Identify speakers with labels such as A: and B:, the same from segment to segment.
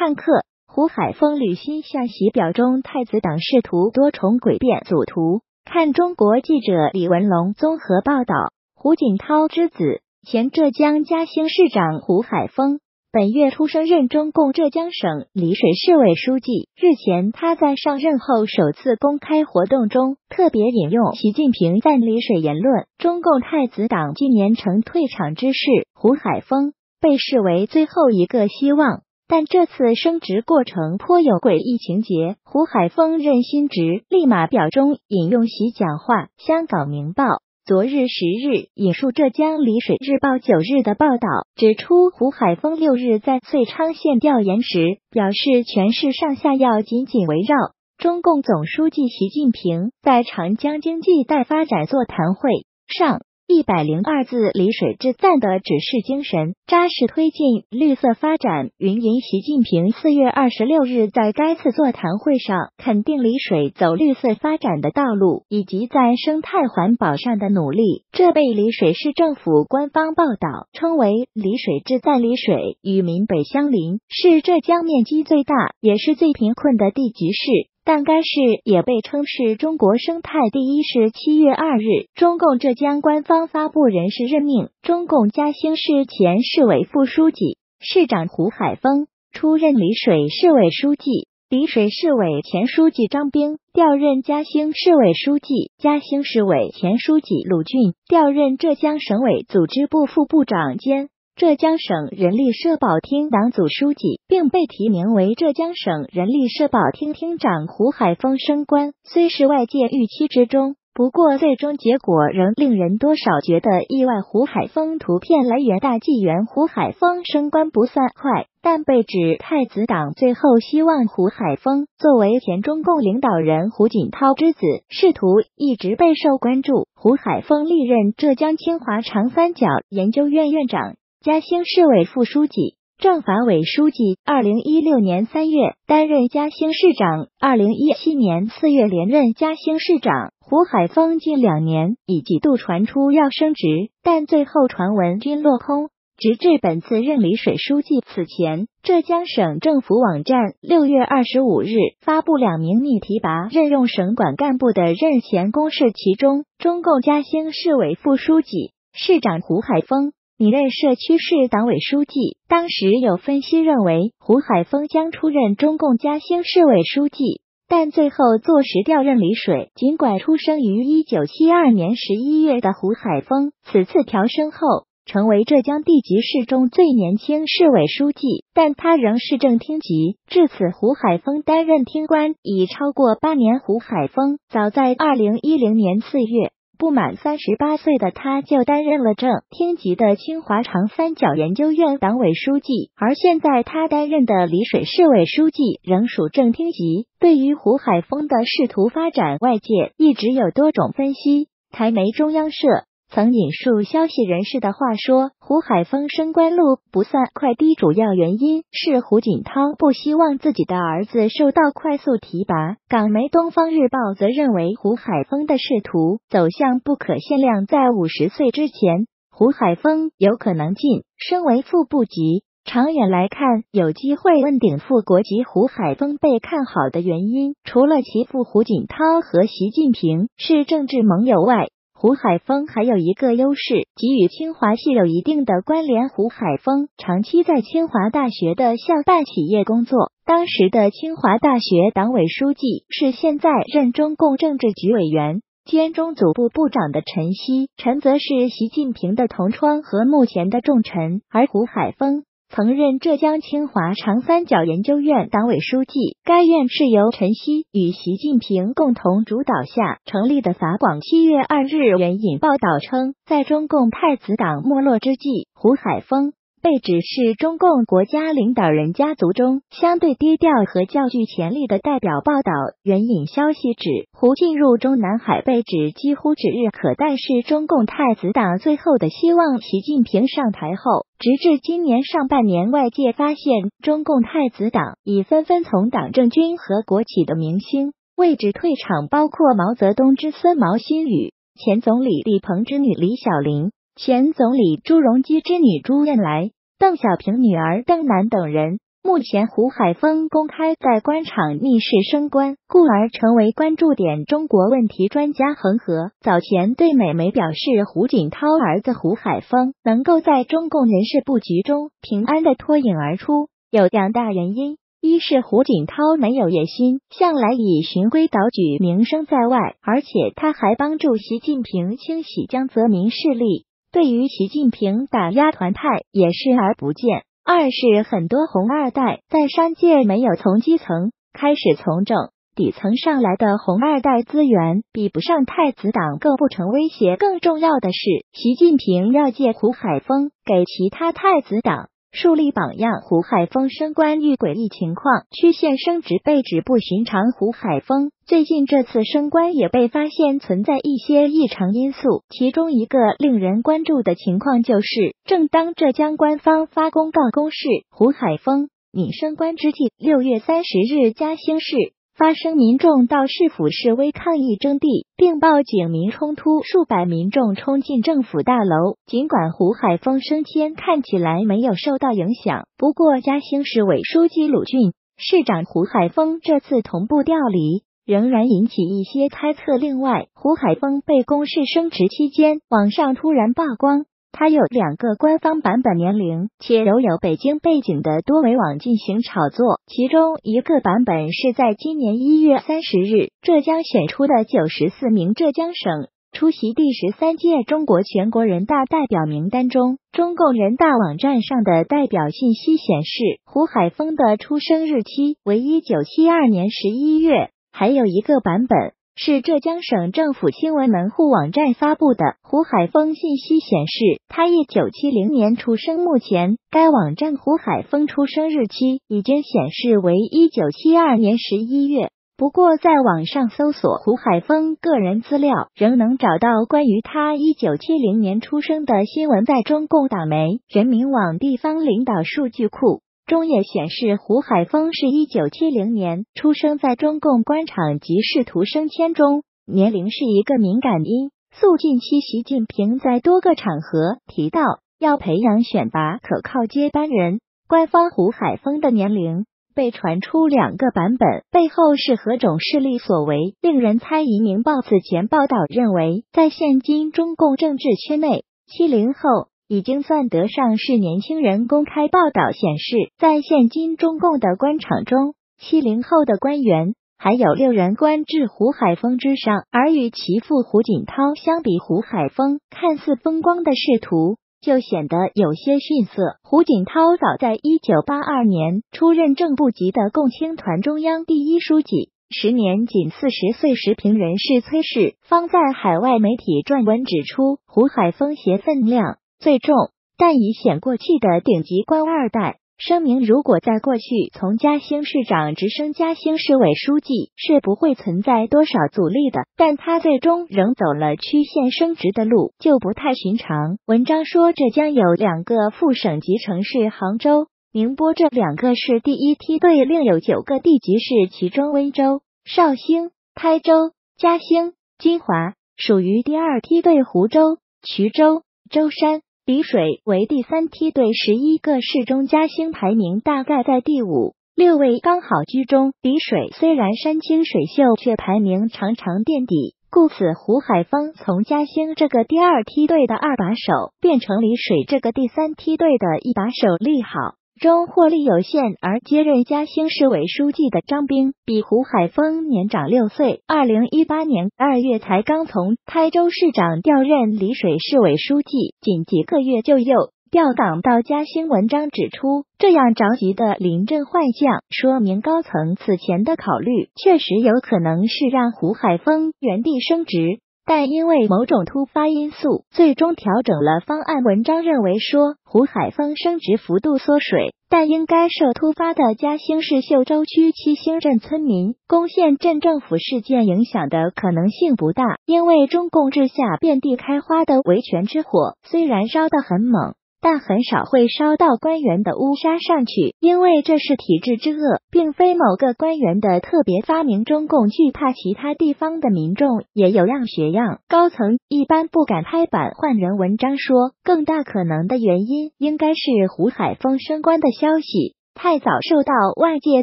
A: 看客。胡海峰履新下席表中，太子党试图多重诡辩组图。看中国记者李文龙综合报道：胡锦涛之子，前浙江嘉兴市长胡海峰，本月出生任中共浙江省丽水市委书记。日前，他在上任后首次公开活动中，特别引用习近平在丽水言论。中共太子党近年成退场之势，胡海峰被视为最后一个希望。但这次升职过程颇有诡异情节。胡海峰任新职，立马表中引用习讲话。香港明报昨日十日引述浙江丽水日报九日的报道，指出胡海峰六日在遂昌县调研时表示，全市上下要紧紧围绕中共总书记习近平在长江经济带发展座谈会上。一百零二字离水至赞的指示精神，扎实推进绿色发展。云云习近平四月二十六日在该次座谈会上肯定离水走绿色发展的道路以及在生态环保上的努力，这被丽水市政府官方报道称为“离水至赞”。丽水与闽北相邻，是浙江面积最大也是最贫困的地级市。但该市也被称是中国生态第一市。七月二日，中共浙江官方发布人事任命，中共嘉兴市前市委副书记、市长胡海峰出任丽水市委书记，丽水市委前书记张兵调任嘉兴市委书记，嘉兴市委前书记鲁俊调任浙江省委组织部副部长兼。浙江省人力社保厅党组书记，并被提名为浙江省人力社保厅厅长胡海峰升官，虽是外界预期之中，不过最终结果仍令人多少觉得意外。胡海峰图片来源大纪元，胡海峰升官不算快，但被指太子党最后希望胡海峰作为前中共领导人胡锦涛之子，仕途一直备受关注。胡海峰历任浙江清华长三角研究院院长。嘉兴市委副书记、政法委书记，二零一六年三月担任嘉兴市长，二零一七年四月连任嘉兴市长。胡海峰近两年已几度传出要升职，但最后传闻均落空，直至本次任丽水书记。此前，浙江省政府网站六月二十五日发布两名拟提拔任用省管干部的任前公示，其中中共嘉兴市委副书记、市长胡海峰。拟任社区市党委书记。当时有分析认为，胡海峰将出任中共嘉兴市委书记，但最后坐实调任丽水。尽管出生于一九七二年十一月的胡海峰，此次调升后成为浙江地级市中最年轻市委书记，但他仍是正厅级。至此，胡海峰担任厅官已超过八年。胡海峰早在二零一零年四月。不满三十八岁的他，就担任了正厅级的清华长三角研究院党委书记，而现在他担任的丽水市委书记仍属正厅级。对于胡海峰的仕途发展，外界一直有多种分析。台媒中央社。曾引述消息人士的话说，胡海峰升官路不算快，的主要原因是胡锦涛不希望自己的儿子受到快速提拔。港媒《东方日报》则认为，胡海峰的仕途走向不可限量，在五十岁之前，胡海峰有可能晋升为副部级。长远来看，有机会问鼎副国级。胡海峰被看好的原因，除了其父胡锦涛和习近平是政治盟友外，胡海峰还有一个优势，即与清华系有一定的关联。胡海峰长期在清华大学的校办企业工作，当时的清华大学党委书记是现在任中共政治局委员兼中组部部长的陈希，陈则是习近平的同窗和目前的重臣，而胡海峰。曾任浙江清华长三角研究院党委书记，该院是由陈希与习近平共同主导下成立的。法广七月二日援引报道称，在中共太子党没落之际，胡海峰。被指是中共国家领导人家族中相对低调和较具潜力的代表。报道援引消息指，胡进入中南海被指几乎指日可待，是中共太子党最后的希望。习近平上台后，直至今年上半年，外界发现中共太子党已纷纷从党政军和国企的明星位置退场，包括毛泽东之孙毛新宇、前总理李鹏之女李小玲。前总理朱镕基之女朱燕来、邓小平女儿邓楠等人。目前胡海峰公开在官场逆势升官，故而成为关注点。中国问题专家恒河早前对美媒表示，胡锦涛儿子胡海峰能够在中共人事布局中平安的脱颖而出，有两大原因：一是胡锦涛没有野心，向来以循规蹈矩名声在外，而且他还帮助习近平清洗江泽民势力，对于习近平打压团派也视而不见。二是很多红二代在商界没有从基层开始从政底层上来的红二代资源比不上太子党，构不成威胁。更重要的是，习近平要借胡海峰给其他太子党。树立榜样，胡海峰升官遇诡异情况，曲线升职被指不寻常。胡海峰最近这次升官也被发现存在一些异常因素，其中一个令人关注的情况就是，正当浙江官方发公告公示胡海峰拟升官之际，六月三十日嘉兴市。发生民众到市府示威抗议征地，并报警民冲突，数百民众冲进政府大楼。尽管胡海峰升迁看起来没有受到影响，不过嘉兴市委书记鲁俊、市长胡海峰这次同步调离，仍然引起一些猜测。另外，胡海峰被公示升职期间，网上突然曝光。他有两个官方版本年龄，且留有北京背景的多维网进行炒作。其中一个版本是在今年一月三十日，浙江选出的九十四名浙江省出席第十三届中国全国人大代表名单中，中共人大网站上的代表信息显示，胡海峰的出生日期为一九七二年十一月。还有一个版本。是浙江省政府新闻门户网站发布的胡海峰信息显示，他一九七零年出生。目前，该网站胡海峰出生日期已经显示为一九七二年十一月。不过，在网上搜索胡海峰个人资料，仍能找到关于他一九七零年出生的新闻。在中共党媒人民网地方领导数据库。中也显示，胡海峰是一九七零年出生在中共官场及仕途升迁中，年龄是一个敏感因素。近期，习近平在多个场合提到要培养选拔可靠接班人。官方胡海峰的年龄被传出两个版本，背后是何种势力所为，令人猜疑。明报此前报道认为，在现今中共政治圈内，七零后。已经算得上是年轻人。公开报道显示，在现今中共的官场中，七零后的官员还有六人官至胡海峰之上，而与其父胡锦涛相比，胡海峰看似风光的仕途就显得有些逊色。胡锦涛早在一九八二年出任正部级的共青团中央第一书记，时年仅四十岁。时评人士崔世芳在海外媒体撰文指出，胡海峰携分量。最重但已显过气的顶级官二代，声明如果在过去从嘉兴市长直升嘉兴市委书记，是不会存在多少阻力的。但他最终仍走了曲线升职的路，就不太寻常。文章说，浙江有两个副省级城市，杭州、宁波这两个是第一梯队，另有九个地级市，其中温州、绍兴、台州、嘉兴、金华属于第二梯队，湖州、衢州、舟山。丽水为第三梯队，十一个市中嘉兴排名大概在第五六位，刚好居中。丽水虽然山清水秀，却排名常常垫底，故此胡海峰从嘉兴这个第二梯队的二把手，变成丽水这个第三梯队的一把手，利好。中获利有限，而接任嘉兴市委书记的张兵比胡海峰年长六岁。二零一八年二月才刚从台州市长调任丽水市委书记，仅几个月就又调岗到嘉兴。文章指出，这样着急的临阵换将，说明高层此前的考虑确实有可能是让胡海峰原地升职。但因为某种突发因素，最终调整了方案。文章认为说，胡海峰升职幅度缩水，但应该受突发的嘉兴市秀洲区七星镇村民攻陷镇政府事件影响的可能性不大。因为中共治下遍地开花的维权之火，虽然烧得很猛。但很少会烧到官员的乌纱上去，因为这是体制之恶，并非某个官员的特别发明。中共惧怕其他地方的民众也有样学样，高层一般不敢拍板换人。文章说，更大可能的原因应该是胡海峰升官的消息。太早受到外界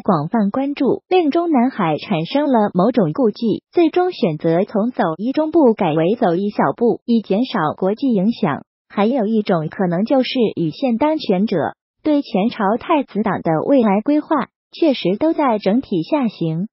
A: 广泛关注，令中南海产生了某种顾忌，最终选择从走一中步改为走一小步，以减少国际影响。还有一种可能就是与现当权者对前朝太子党的未来规划确实都在整体下行。